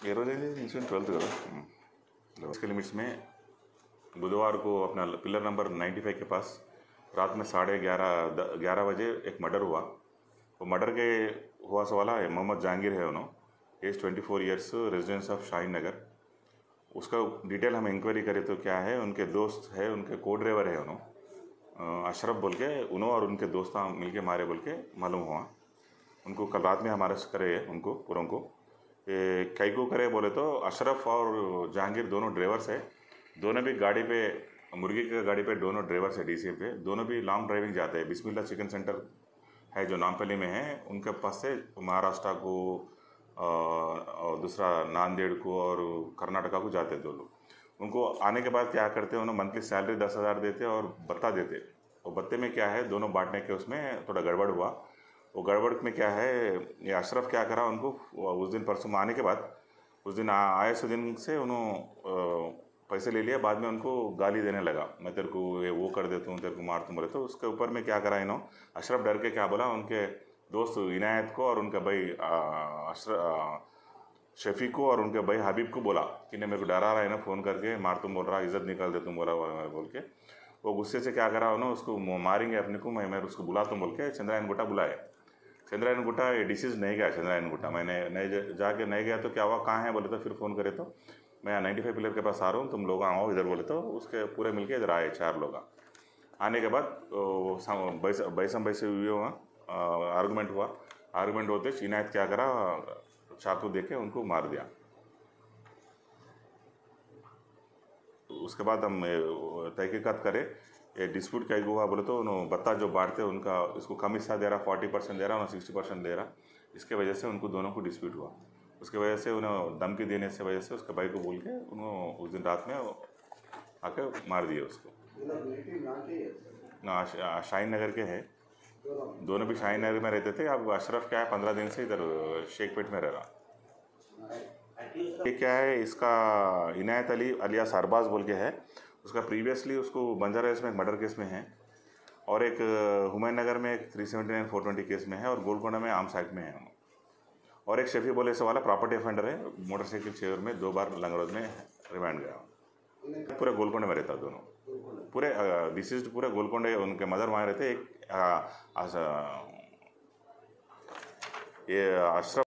Incident twelfth करा। उसके limits में बुधवार को अपना पिलर नंबर 95 के पास रात में साढ़े ग्यारह ग्यारह बजे एक मर्डर हुआ। वो मर्डर के हुआ सवाला है, मोहम्मद जहांगीर है उन्होंने age twenty four years residence of Shaheen Nagar उसका डिटेल हम इंक्वायरी करें तो क्या है, उनके दोस्त है, उनके को ड्राइवर है उन्होंने अशरफ बोल के उन्होंने और उनके दोस्त मिल के मारे बोल के मालूम हुआ। उनको कल रात में हम अरेस्ट करे उनको, पूरों को। कई को करे बोले तो अशरफ और जहांगीर दोनों ड्राइवर्स है। दोनों भी गाड़ी पे, मुर्गी की गाड़ी पे दोनों ड्राइवर्स है डी पे दोनों भी लॉन्ग ड्राइविंग जाते हैं। बिस्मिल्ला चिकन सेंटर है जो नामपली में है। उनके पास से महाराष्ट्र को और दूसरा नांदेड़ को और कर्नाटका को जाते दो लोग उनको आने के बाद क्या करते हैं? उन्हें मंथली सैलरी दस हज़ार देते और बत्ता देते और बत्ते में क्या है? दोनों बांटने के उसमें थोड़ा गड़बड़ हुआ। वो गड़बड़ में क्या है? ये अशरफ क्या करा उनको? उस दिन परसों आने के बाद, उस दिन आए से दिन से उन्होंने पैसे ले लिया बाद में उनको गाली देने लगा। मैं तेरे को ये वो कर देता हूँ, तेरे को मार तुम बोले। तो उसके ऊपर में क्या करा इन्हों? अशरफ डर के क्या बोला? उनके दोस्त इनायत को और उनका भाई अशरफ शफी को और उनके भाई हबीब को बोला कि ने मेरे को डरा रहा है ना फ़ोन करके, मार तुम बोल रहा, इज़्ज़त निकाल दे तुम बोला बोल के। वो गुस्से से क्या करा उन्होंने उसको मारेंगे अपने को, मैं मैं उसको बुला तुम बोल के, चंद्रायन गुटा बुलाए। चंद्रायन गुटा ये डिसीज नहीं गया चंद्रायन गुटा मैंने नहीं जाके नहीं गया तो क्या हुआ? कहाँ है? बोले तो फिर फ़ोन करे तो मैं नाइन्टी फाइव पिलर के पास आ रहा हूँ, तुम लोग आओ इधर, बोले तो उसके पूरे मिलके इधर आए चार लोग। आने के बाद बैसम बैसे हुए वहाँ आर्गूमेंट हुआ। आर्गूमेंट होते इनायत क्या करा? चाकू दे के उनको मार दिया। उसके बाद हम तहकीकत करें। ये डिस्प्यूट क्या हुआ, बोले तो उन्होंने बत्ता जो बांटते उनका, इसको कम हिस्सा दे रहा फोर्टी परसेंट दे रहा उन्होंने सिक्सटी परसेंट दे रहा। इसके वजह से उनको दोनों को डिस्प्यूट हुआ। उसके वजह से उन्हें धमकी देने से वजह से उसके भाई को बोल के उन्होंने उस दिन रात में आके मार दिए उसको। ना शाहीन नगर के हैं। दोनों भी शाहीन नगर में रहते थे। अब अशरफ क्या है, पंद्रह दिन से इधर शेखपेट में रह रहा। ये क्या है, इसका इनायत अली, अलिया सरबाज बोल के है। उसका प्रीवियसली उसको बंजारा में एक मर्डर केस में है और एक हुमायूं नगर में एक three seventy nine four twenty case में है और गोलकोंडा में आम साइट में है और एक शफी बोले से वाला प्रॉपर्टी ऑफेंडर है मोटरसाइकिल चेयर में दो बार लंगरोज में रिमांड गया। पूरे गोलकोंडा में रहता दोनों। पूरे डिसीज पूरे गोलकोंडे, उनके मदर वहाँ रहते एक ये अशरफ